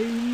Brains.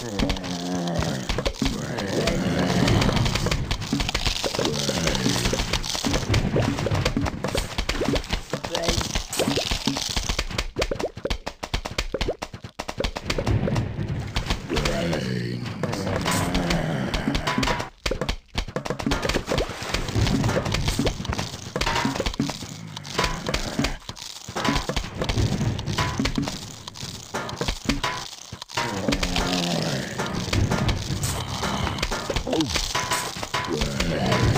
Mm-hmm. Yeah.